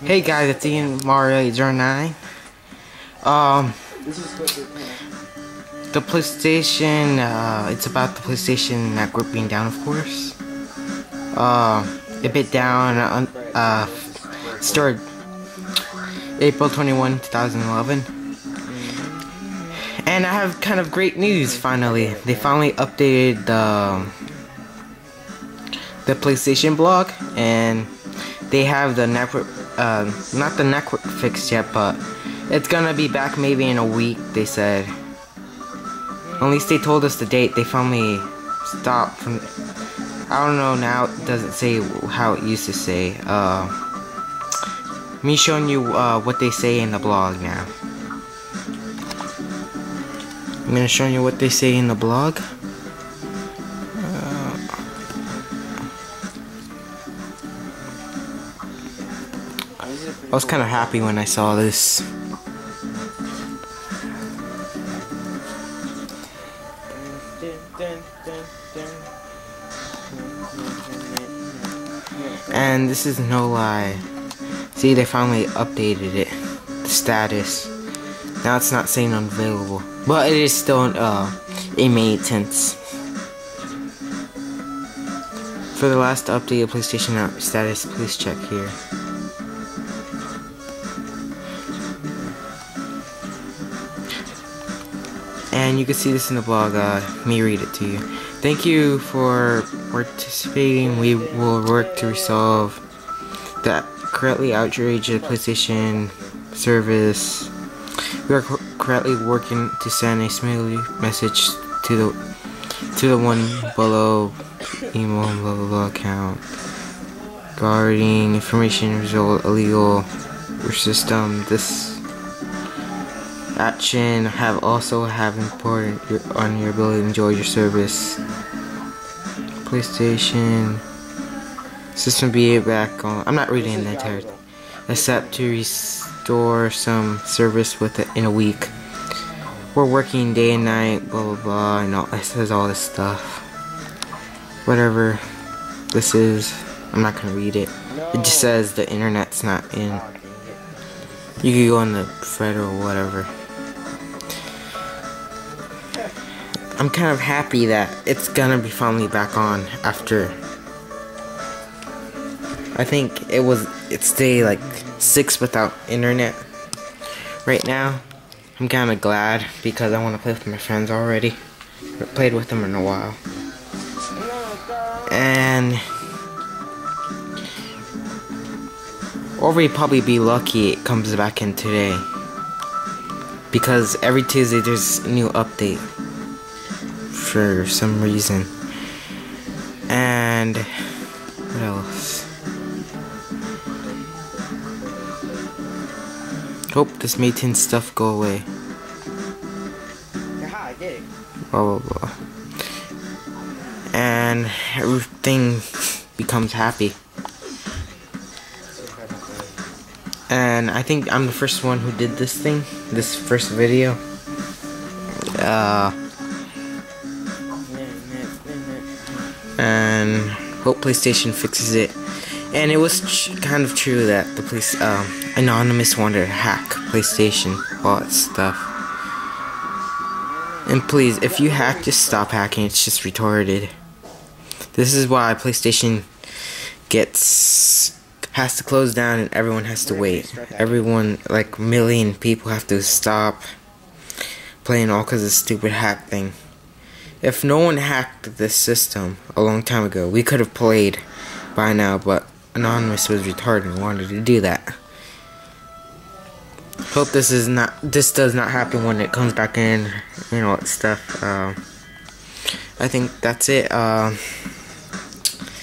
Hey guys, it's Ian Mario 09. Um, the PlayStation, uh, it's about the PlayStation Network being down, of course. Uh, a bit down, uh, uh started April 21, 2011. And I have kind of great news finally. They finally updated the the PlayStation blog and they have the network uh, not the network fixed yet, but it's gonna be back maybe in a week, they said. At least they told us the date. They finally stopped from. I don't know now. It doesn't say how it used to say. Uh, me showing you uh, what they say in the blog now. I'm gonna show you what they say in the blog. I was kind of happy when I saw this. And this is no lie. See, they finally updated it. The status. Now it's not saying unavailable. But it is still uh, in maintenance. For the last update of PlayStation status, please check here. And you can see this in the blog uh, me read it to you. Thank you for participating. We will work to resolve that currently outraged PlayStation service. We are currently working to send a smooth message to the to the one below email blah blah blah account guarding information result illegal system. This action have also have important on your ability to enjoy your service. PlayStation system be back on. I'm not reading the entire thing, except to restore some service with it in a week. We're working day and night, blah blah blah, and all it says all this stuff. Whatever this is, I'm not gonna read it. It just says the internet's not in. You can go on the thread or whatever. I'm kind of happy that it's gonna be finally back on after I think it was it's day like six without internet right now. I'm kind of glad because I want to play with my friends already. I played with them in a while. And or we probably be lucky it comes back in today. Because every Tuesday there's a new update for some reason. And what else? Hope this maintenance stuff go away. Blah blah blah. And everything becomes happy. And I think I'm the first one who did this thing, this first video. Uh and hope PlayStation fixes it. And it was kind of true that the police, um, anonymous wanted to hack PlayStation, all that stuff. And please, if you hack, just stop hacking. It's just retarded. This is why PlayStation gets has to close down and everyone has to wait. Everyone, like million people, have to stop playing all because of stupid hack thing. If no one hacked this system a long time ago, we could have played by now, but Anonymous was retarded and wanted to do that. Hope this is not this does not happen when it comes back in, you know, stuff. Uh, I think that's it. Uh,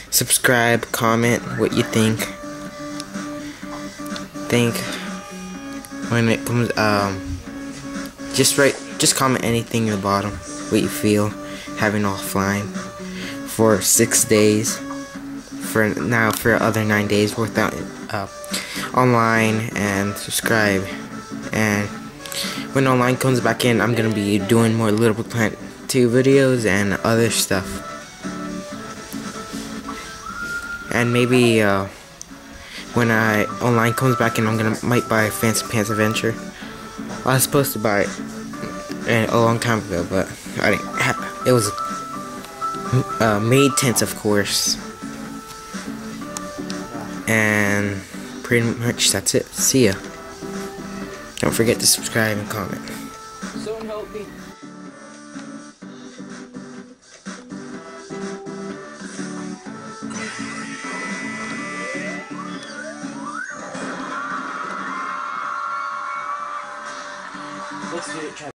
subscribe, comment what you think. Think when it comes um just write just comment anything in the bottom what you feel having offline for six days. For now, for other nine days without uh, online and subscribe. And when online comes back in, I'm gonna be doing more Little Big Planet 2 videos and other stuff. And maybe uh, when I online comes back in I'm gonna might buy Fancy Pants Adventure. I was supposed to buy it a long time ago, but I didn't have it was uh, May of course. And pretty much that's it. See ya. Don't forget to subscribe and comment. Someone help me. Let's do it,